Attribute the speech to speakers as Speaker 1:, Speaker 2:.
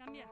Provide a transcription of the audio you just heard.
Speaker 1: 干面。